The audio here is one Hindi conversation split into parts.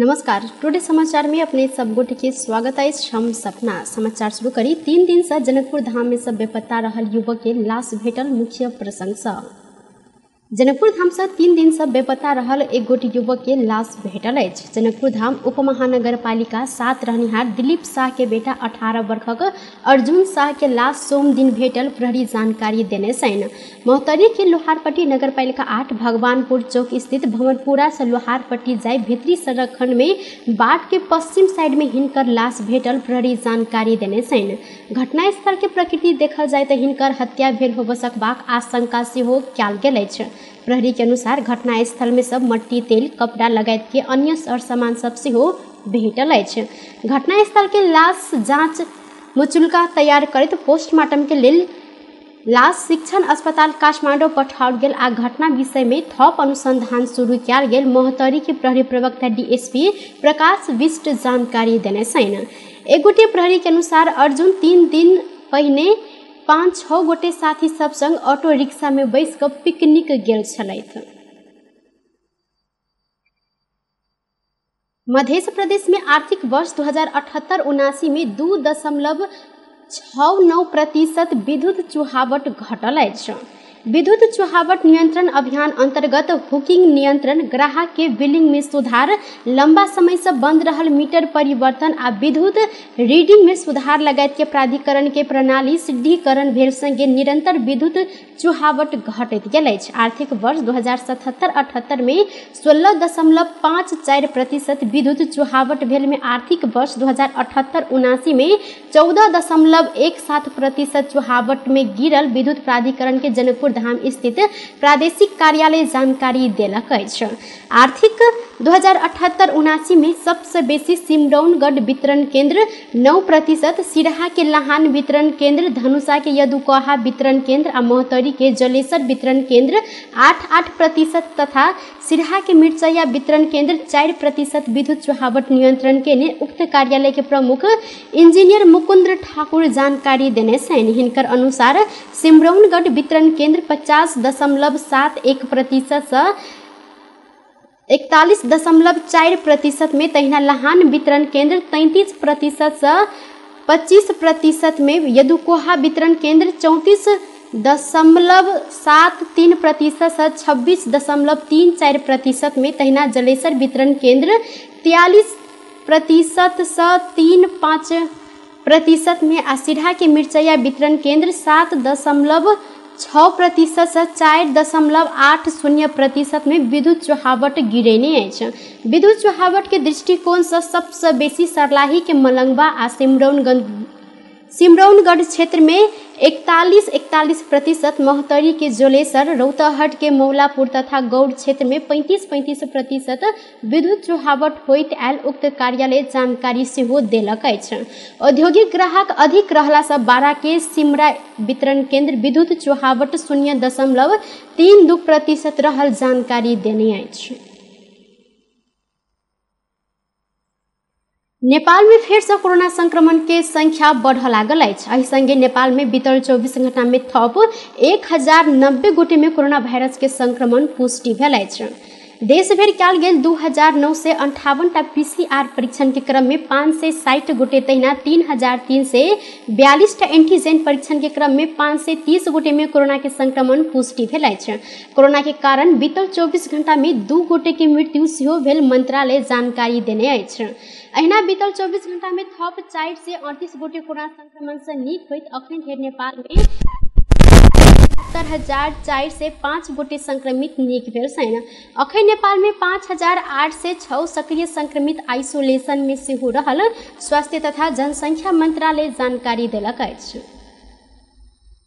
नमस्कार। टुडे समाचार में अपने सब गोटे के स्वागत है। हम सपना समाचार शुरू करी। तीन दिन से जनकपुर धाम में सब बेपत्ता रहल युवक के लाश भेटल मुख्य प्रशंसा। जनकपुर धाम से तीन दिन से बेपत्ता रहल एक गोटी युवक के लाश भेटल अछि। जनकपुर धाम उप महानगर पालिका सात रहनिहार दिलीप शाह के बेटा अठारह वर्षक अर्जुन शाह के लाश सोम दिन भेटल प्रहरी जानकारी देने छनि। मोहतरी के लोहारपट्टी नगर पालिका आठ भगवानपुर चौक स्थित भवनपुरा से लोहारपट्टी जाय भीतरी सड़क खंड में बाट के पश्चिम साइड में हिनकर लाश भेटल प्रहरी जानकारी देने छनि। घटनास्थल के प्रकृति देखल जाय तऽ हिनकर हत्या भेल होबऽ सकबाक आशंका सेहो कयल गेल अछि। प्रहरी के अनुसार घटनास्थल में सब मट्टी तेल कपड़ा लगायत के अन्य सर सामान सब सेहो भेटल अछि घटनास्थल के लाश जांच मुचुल्का तैयार करैत पोस्टमार्टम के लेल लाश शिक्षण अस्पताल काठमांडू पठाओल गेल आ घटना विषय में थप अनुसंधान शुरू कयल गेल। के प्रहरी प्रवक्ता डीएसपी प्रकाश विष्ट जानकारी देने छनि एक गोटे प्रहरी के अनुसार अर्जुन तीन दिन पहिने पाँच छः गोटे साथी सब संग ऑटो रिक्शा में बैस कऽ पिकनिक गेल मध्य प्रदेश में आर्थिक वर्ष दू हज़ार अठहत्तर उनासी में दू दशमलव छओ नौ प्रतिशत विद्युत चुहावट घटल अछि। विद्युत चुहावट नियंत्रण अभियान अंतर्गत हुकिंग नियंत्रण ग्राहक के बिलिंग में सुधार, लंबा समय से बंद रहल मीटर परिवर्तन आ विद्युत रीडिंग में सुधार लगायत के प्राधिकरण के प्रणाली सुदृढ़ीकरण भेल संगे निरंतर विद्युत चुहावट घटैत गेल आर्थिक वर्ष दू हज़ार सतहत्तर अठहत्तर में सोलह दशमलव पाँच चारि प्रतिशत विद्युत चुहावट भेल में आर्थिक वर्ष दू हज़ार अठहत्तर उनासी में चौदह दशमलव एक सात प्रतिशत चुहावट में गिरल विद्युत प्राधिकरण के जनकपुर धाम स्थित प्रादेशिक कार्यालय जानकारी देलक आर्थिक दू हज़ार अठहत्तर उनासी में सबसे बेसी सिमरौनगढ़ वितरण केंद्र नौ प्रतिशत, सिरहा के लहान वितरण केंद्र, धनुषा के यदुकहा वितरण केंद्र आ के जलेसर वितरण केंद्र आठ आठ प्रतिशत तथा सिरहा के मिर्चया वितरण केंद्र चारि प्रतिशत विद्युत चुहावट नियंत्रण के ने उक्त कार्यालय के प्रमुख इंजीनियर मुकुंद ठाकुर जानकारी देने छनि हिनकर अनुसार सिमरौनगढ़ वितरण केंद्र पचास दशमलव सात एक प्रतिशत से इकतालीस दशमलव चारि प्रतिशत में तहिना लहान वितरण केंद्र तैंतीस प्रतिशत से पच्चीस प्रतिशत में यदुकोहा वितरण केंद्र चौंतीस दशमलव सात तीन प्रतिशत से छब्बीस दशमलव तीन चारि प्रतिशत में तहिना जलेसर वितरण केंद्र प्रतिशत से तीन पाँच प्रतिशत में आ सिरहा के मिर्चया वितरण केंद्र सात दशमलव छः प्रतिशत से चारि दशमलव आठ शून्य प्रतिशत में विद्युत चुहावट गिरेने चुहावट के दृष्टिकोण से सबसे बेसी सरलाही के मलंगवा आ सिमरौनगंज सिमरौनगढ़ क्षेत्र में इकतालीस इकतालीस प्रतिशत मोहतरी के जोलेसर, रौताहट के मौलापुर तथा गौड़ क्षेत्र में पैंतीस पैंतीस प्रतिशत विद्युत चुहावट होइत आयल उक्त कार्यालय जानकारी सेहो देलक औद्योगिक ग्राहक अधिक रहला से बारह के सिमरा वितरण केंद्र विद्युत चुहावट शून्य दशमलव तीन दू प्रतिशत रहल जानकारी देने अछि। नेपाल में फिर से कोरोना संक्रमण के संख्या बढ़ लागल अछि। संगे नेपाल में बीतल चौबीस घंटा में थप एक हज़ार नब्बे गोटे में कोरोना वायरस के संक्रमण पुष्टि भेल अछि। देश दू हज़ार नौ सय अंठावन टा आर परीक्षण के क्रम में पाँच सय साठि गोटे, तहिना तीन हज़ार तीन सय बयालीस टा एंटीजेन परीक्षण के क्रम में पाँच सय तीस गोटे में कोरोना के संक्रमण पुष्टि कोरोना के कारण बीतल चौबीस घंटा में दू गोटे के मृत्यु मंत्रालय जानकारी देने अहिना बीतल चौबीस घंटा में थप चारि से अड़तीस गोटे कोरोना संक्रमण से नीक होइत। अखन धरि नेपाल में सत्तर हज़ार चारि से पाँच गोटे संक्रमित नीक भेल अखन नेपाल में पाँच हज़ार आठ से छओ सक्रिय संक्रमित आइसोलेशन में सेहो स्वास्थ्य तथा जनसंख्या मंत्रालय जानकारी देलक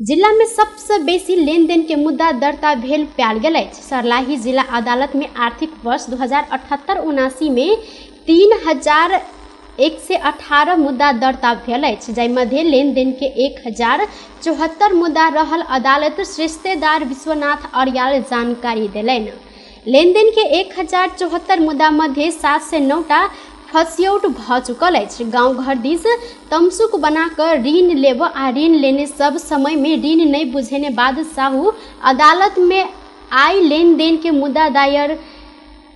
जिला में सबसे बेसी लेन देन के मुद्दा दर्ता भेल पायल अछि। सरलाही जिला अदालत में आर्थिक वर्ष दू हज़ार अठहत्तर उनासी में तीन हज़ार एक से अठारह मुद्दा दर्ता भेल अछि, जाहि मध्य लेन देन के एक हज़ार चौहत्तर मुद्दा रहल अदालत रिश्तेदार विश्वनाथ अरियाल जानकारी देलनि। लेन देन के एक हज़ार चौहत्तर मुद्दा मध्य सात से नौ टा फसियौट भऽ चुकल अछि। गाँव घर दिस तमसुक बनाकर ऋण लेब आ ऋण लेने सब समय में ऋण नहि बुझेने बाद साहू अदालत में आय लेन देन के मुद्दा दायर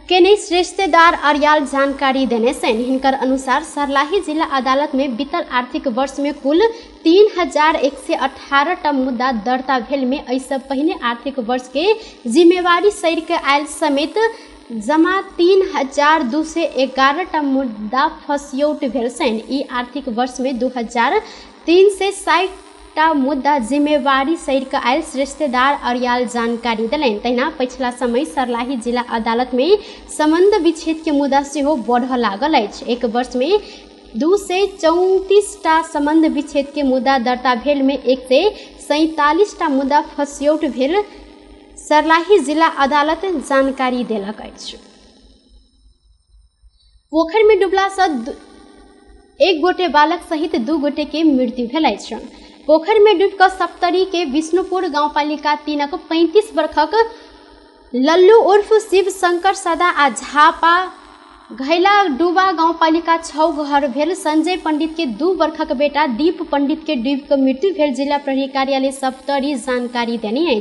के नै रिश्तेदार अर्याल जानकारी देने छन् हिनकर अनुसार सर्लाही जिला अदालत में बीतल आर्थिक वर्ष में कुल तीन हज़ार एक सय अठारह टा मुद्दा दर्ता भेल में एहिसँ पहिने आर्थिक वर्ष के जिम्मेवारी सैर के आयल समेत जमा तीन हज़ार दू सय एगारह टा मुद्दा फसियौट भेल छन् आर्थिक वर्ष में दू हज़ार तीन सय साठि टा मुद्दा जिम्मेवारी सहित के आयल रिश्तेदार अर्याल जानकारी दिलनि। तहिना पछिला समय सर्लाही जिला अदालत में संबंध विच्छेद के मुद्दा सेहो बढ़ऽ लागल एक वर्ष में दू चौंतीस टा संबंध विच्छेद के मुद्दा दर्ता भेल में एक सय सैंतालीस टा मुद्दा फसियौट भेल। सर्लाही जिला अदालत जानकारी देलक अछि। पोखरि में डुबलासँ एक गोटे बालक सहित दू गोटे के मृत्यु भेल पोखरि में डूबि कऽ सप्तरी के विष्णुपुर गाउँपालिका तीनक पैंतीस वर्षक लल्लू उर्फ़ शिव शंकर सदा आ झापा घैला डुबा गाउँपालिका छौ घर भेल संजय पंडित के दू वर्षक बेटा दीप पंडित के डूबि कऽ मृत्यु भेल जिला प्रहरी कार्यालय सप्तरी जानकारी देने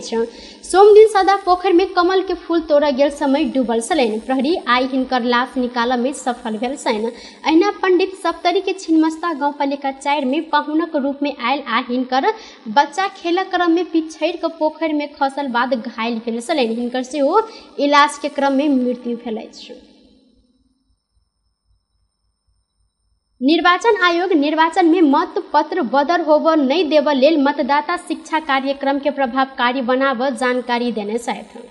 सोम दिन सदा पोखरि में कमल के फूल तोड़ऽ गेल समय डूबल छलनि। प्रहरी आई हिनकर लाश निकालऽ में सफल भेल छनि। अहिना पंडित सप्तरी के गाउँपालिका चारि में पाहुनक रूप में आयल आ हिनकर बच्चा खेलक क्रम में पिछड़ि कऽ पोखरि में खसल बाद घायल भेल छलनि। हिनकर के क्रम में मृत्यु भेल निर्वाचन आयोग निर्वाचन में मत पत्र बदर होबऽ नहीं देबऽ लेल मतदाता शिक्षा कार्यक्रम के प्रभावकारी बनाबऽ जानकारी देने छथि।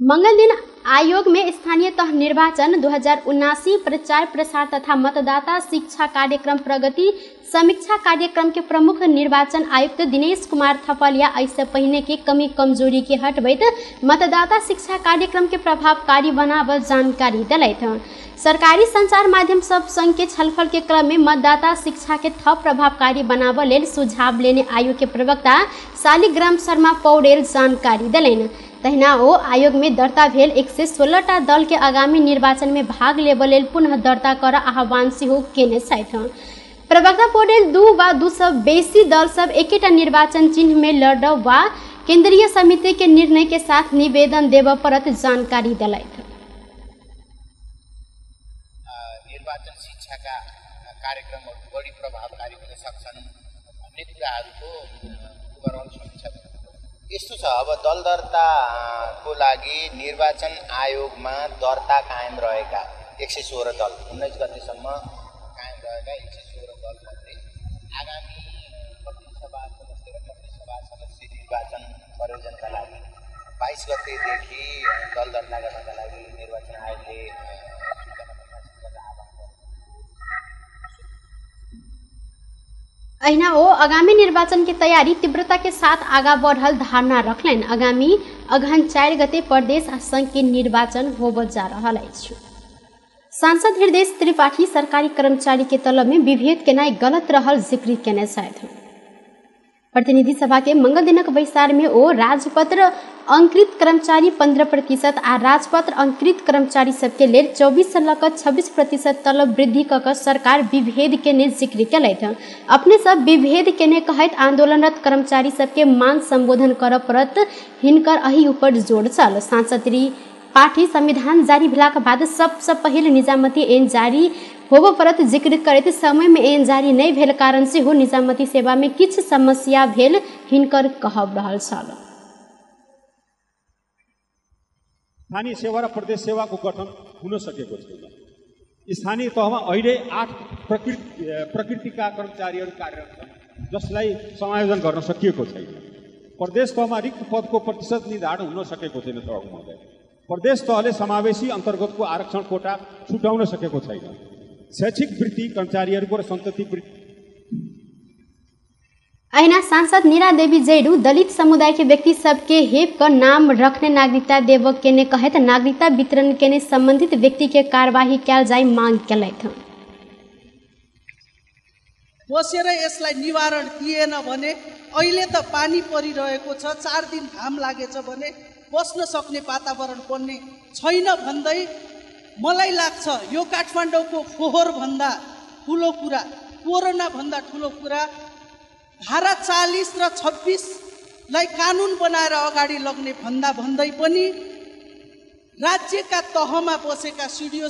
मंगल दिन आयोग में स्थानीय तह निर्वाचन, दू प्रचार प्रसार तथा मतदाता शिक्षा कार्यक्रम प्रगति, समीक्षा कार्यक्रम के प्रमुख निर्वाचन आयुक्त दिनेश कुमार थपलिया ऐसे पहिने के कमी कमज़ोरी के हटबैत मतदाता शिक्षा कार्यक्रम के प्रभावकारी बनाबऽ जानकारी दिलथि। सरकारी संचार माध्यम सब संग के छलफल के क्रम में मतदाता शिक्षा के थप प्रभावकारी बनाबऽ लेल सुझाव लेने आयोग के प्रवक्ता शालिग्राम शर्मा पौडेल जानकारी दिलनि। तहिना ओ आयोग में दर्ता भेल एक सय सोलह टा दल के आगामी निर्वाचन में भाग लेल पुनः दर्ता करऽ आह्वान सेहो केने प्रवक्ता पौडेल दू वा दू सौ बेसी दल सब एकेटा निर्वाचन चिन्ह में लड़ऽ वा केंद्रीय समिति के निर्णय के साथ निवेदन देव परत जानकारी दिलथि। निर्वाचन शिक्षाका कार्यक्रमहरू बढी प्रभावकारी हुन समीक्षा यस्तो छ। अब दल दर्ताको लागि निर्वाचन आयोगमा दर्ता कायम रहेका एक सय सोह्र दल उन्नाइस गतेसम्म कायम रहेका एक सय सोह्र दलमध्ये आगामी प्रतिसभा सदस्य र प्रतिसभा सदस्य निर्वाचन प्रयोजनका लागि बाइस गतेदेखि दल दर्ता गर्नका लागि निर्वाचन आयोगले अहिना ओ आगामी निर्वाचन के तैयारी तीव्रता साथ आगा बढ़ल धारणा रखलनि। आगामी अगहन चारि गते प्रदेश आ संघ के निर्वाचन होबऽ जा रहल सांसद हृदय त्रिपाठी सरकारी कर्मचारी के तलब में विभेद केनाइ गलत रहल जिक्र केने छथि। प्रतिनिधि सभा के मंगल दिनक बैसार में ओ राजपत्र अंकृत कर्मचारी पंद्रह प्रतिशत आ राजपत्र अंकृत कर्मचारी सबके लेल चौबीस से लऽ छब्बीस प्रतिशत तलब वृद्धि कऽ कऽ सरकार विभेद केने ज़िक्र केलथि। अपने सब विभेद केने कहैत आंदोलनरत कर्मचारी सबके मान संबोधन करऽ पड़त। हिनकर एहि ऊपर ज़ोर छल। सांसद पाठी संविधान जारी भेलाक बाद सबसँ पहिल निजामती एन जारी होबऽ परत ज़िक्र करैत समय में एन जारी नहि भेल कारण सेहो निजामती सेवा में किछु समस्या भेल, हिनकर कहब रहल स्थानीय सेवा र प्रदेश सेवाको गठन हुन सकेको छैन। स्थानीय तहमा अहिले आठ प्रकृति प्रकृतिका कर्मचारीहरू कार्यरत छन् जसलाई समायोजन गर्न सकिएको छैन। प्रदेश तहमा रिक्त पदको प्रतिशत निर्धारण हुन सकेको छैन सभाको महोदय प्रदेश तहले समावेशी अन्तर्गतको आरक्षण कोटा छुटाउन सकेको छैन। शैक्षिक वृत्ति कर्मचारीहरूको र सन्तति वृत्ति अहिना सांसद नीरा देवी जैडू दलित समुदाय के व्यक्ति सबके हेप कर नाम रखने नागरिकता देव केने कहत नागरिकता वितरण केने संबंधित व्यक्ति के कार्यवाही कयल जाय मांग केलथि। बसेर यसलाई निवारण दिएन भने अहिले त पानी परिरहेको छ चार दिन घाम लागेछ भने बस्न सक्ने वातावरण बन्ने छैन भन्दै मलाई लाग्छ यो काठमाडौँको फोहोरभन्दा ठुलो कुरा कोरोनाभन्दा ठुलो कुरा धारा चालिस र छब्बिसलाई कानुन बनाएर अगाडि लग्ने भन्दा भन्दै पनि राज्यका तहमा बसेका सिडिओ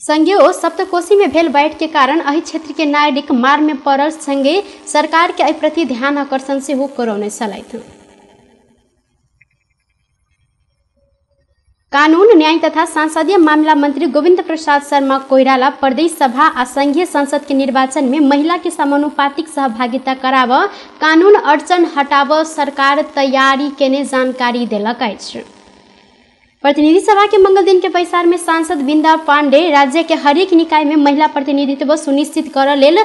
संगे ओ भेल बैठ के कारण एहि क्षेत्र के नागरिक मार में पड़ल संगे सरकार प्रति ध्यान आकर्षण सेहो करौने कानून न्याय तथा संसदीय मामला मंत्री गोविंद प्रसाद शर्मा कोइराला प्रदेश सभा आ संघीय संसद के निर्वाचन में समानुपातिक सहभागिता कराब कानून अड़चन हटाब सरकार तैयारी केने जानकारी देलक अछि। प्रतिनिधि सभा के मंगल दिन के बैसार में सांसद बिंदा पांडे राज्य के हरेक निकाय में महिला प्रतिनिधित्व सुनिश्चित करऽ लेल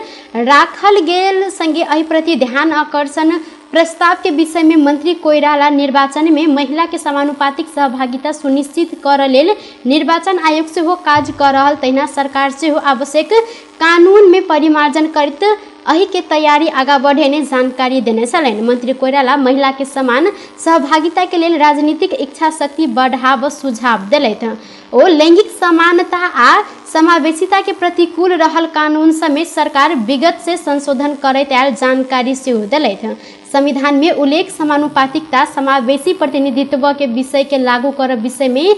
राखल गेल संगे एहि प्रति ध्यान आकर्षण प्रस्ताव के विषय में मंत्री कोइराला निर्वाचन में महिला के समानुपातिक सहभागिता सुनिश्चित करऽ लेल निर्वाचन आयोग से हो काज कर रहल तहिना सरकार से हो आवश्यक कानून में परिमार्जन करैत एहि के तैयारी आगा बढ़ेने जानकारी देने छलनि। मंत्री कोइराला महिला के समान सहभागिता के लेल राजनीतिक इच्छा शक्ति बढ़ाव सुझाव देलथि। ओ लैंगिक समानता आ समावेशिता के प्रतिकूल रहल कानून समेत सरकार विगत से संशोधन करैत आयल जानकारी सेहो देलथि। संविधान में उल्लेख समानुपातिकता समावेशी प्रतिनिधित्व के विषय के लागू करब विषय में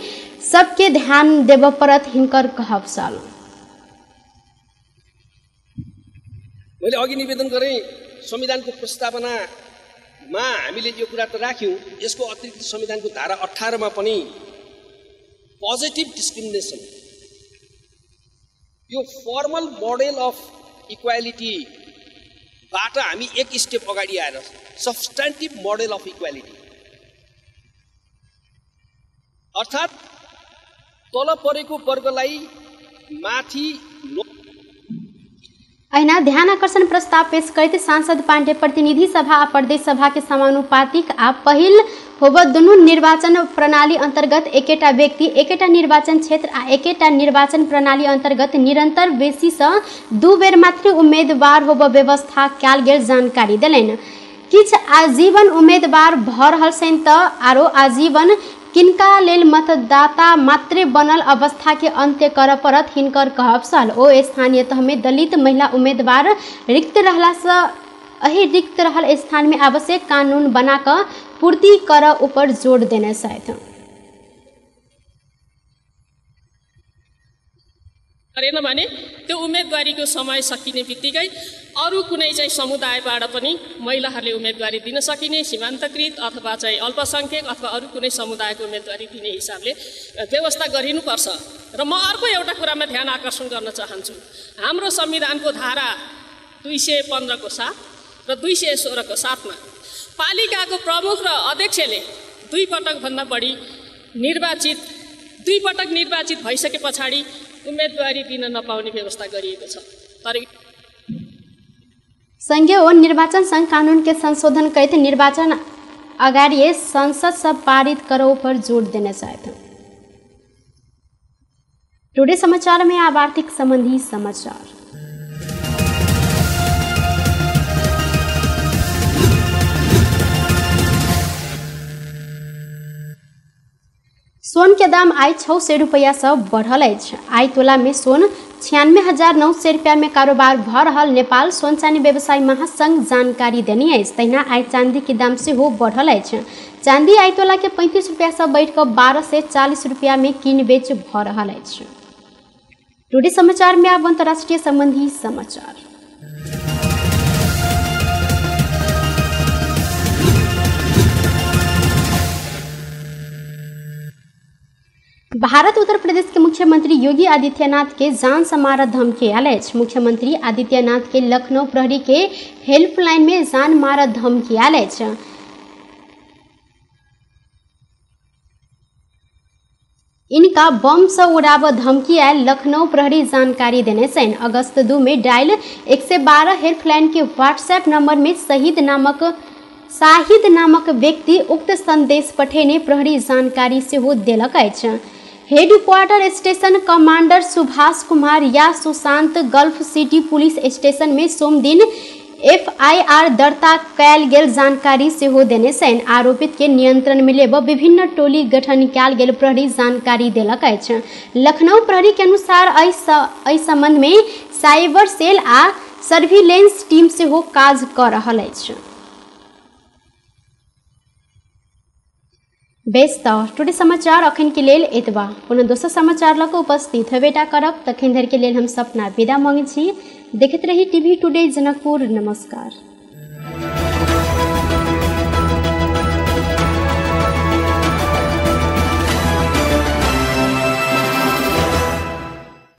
सबके ध्यान देब पड़त हिनकर कहब छल मैले अघि निवेदन गरेँ संविधानको प्रस्तावनामा हामीले यो कुरा त राख्यौँ यसको अतिरिक्त संविधानको धारा अठारमा पनि पोजिटिभ डिस्क्रिमिनेसन यो फर्मल मोडेल अफ इक्वालिटीबाट हामी एक स्टेप अगाडि आएर सब्सटेन्टिभ मोडेल अफ इक्वालिटी अर्थात् तल परेको वर्गलाई माथि अहिना ध्यान आकर्षण प्रस्ताव पेश करैत सांसद पांडे प्रतिनिधि सभा आ प्रदेश सभा के समानुपातिक आ पहिल होब दुनू निर्वाचन प्रणाली अंतर्गत एकेटा व्यक्ति एकेटा निर्वाचन क्षेत्र आ एकेटा निर्वाचन प्रणाली अंतर्गत निरंतर बेसी सँ दू बेर मात्र उम्मीदवार होब व्यवस्था कयल गेल जानकारी देलनि। किछु आजीवन उम्मीदवार भऽ रहल छनि तऽ आरो आजीवन किनका लेल मतदाता मात्रे बनल अवस्था के अंत्य करऽ पड़त हिनकर कहब छल ओ स्थानीय तह में दलित महिला उम्मीदवार रिक्त रहलासँ एहि रिक्त रहल स्थान में आवश्यक कानून बना कऽ पूर्ति करऽ ऊपर जोर देने छथि। गरेन भने त्यो उम्मेदवारीको समय सकिने बित्तिकै अरू कुनै चाहिँ समुदायबाट पनि महिलाहरूले उम्मेदवारी दिन सकिने सीमान्तकृत अथवा चाहिँ अल्पसङ्ख्यक अथवा अरू कुनै समुदायको उम्मेदवारी दिने हिसाबले व्यवस्था गरिनुपर्छ। र म अर्को एउटा कुरामा ध्यान आकर्षण गर्न चाहन्छु। हाम्रो संविधानको धारा दुई सय पन्ध्रको साथ र दुई सय सोह्रको साथमा पालिकाको प्रमुख र अध्यक्षले दुई पटकभन्दा बढी निर्वाचित दुई पटक निर्वाचित भइसके पछाडि उम्मेदवारी दिन नपाउने व्यवस्था गरिएको छ तर संघीय ओ निर्वाचन संघ कानून के संशोधन कहित निर्वाचन अगाडि संसद सब पारित करो पर ज़ोर देने चाहते टुडे समाचार में आर्थिक संबंधी समाचार। सोन के दाम आइ छः सौ रुपया से बढ़ल अछि आइ तोला में सोन छियानवे हजार नौ सौ रुपया में कारोबार भऽ रहल नेपाल सोन चानी व्यवसाय महासंघ जानकारी देने अछि तहिना आइ चांदी के दाम सेहो बढ़ल अछि चांदी आइ तोला के पैंतीस रुपया से बढ़ि कऽ बारह से चालीस रुपया में कीन बेच भऽ रहल अछि टुडे समाचार में आब अंतर्राष्ट्रीय संबंधी समाचार। भारत, उत्तर प्रदेश के मुख्यमंत्री योगी आदित्यनाथ के जान से मारऽ धमकी। आयल मुख्यमंत्री आदित्यनाथ के लखनऊ प्रहरी के हेल्पलाइन में जान मारऽ धमकी। अछि इनका बम से उड़ाब धमकी आयल लखनऊ प्रहरी जानकारी देने छनि अगस्त दू में डायल एक सौ बारह हेल्पलाइन के व्हाट्सएप नंबर में शहीद नामक, शाहिद नामक व्यक्ति उक्त संदेश पठेने प्रहरी जानकारी सेहो देलक अछि। Headquarter station commander Subhash Kumar या Sushant golf city police station में सोम दिन एफआईआर दर्ता कयल गेल जानकारी सेहो देने छनि आरोपित के नियंत्रण में लेब विभिन्न टोली गठन कयल गेल प्रहरी जानकारी देलक अछि। लखनऊ प्रहरी के अनुसार एहि संबंध में साइबर सेल आ सर्विलेंस टीम सेहो काज कऽ रहल अछि। बेस त टुडे समाचार अखन के लेल एतबा। पुनः दोसर समाचार लऽ उपस्थित हेबेटा करब तखन धरि के लेल हम सपना विदा मांगै छी। देखैत रही टीवी टुडे जनकपुर। नमस्कार।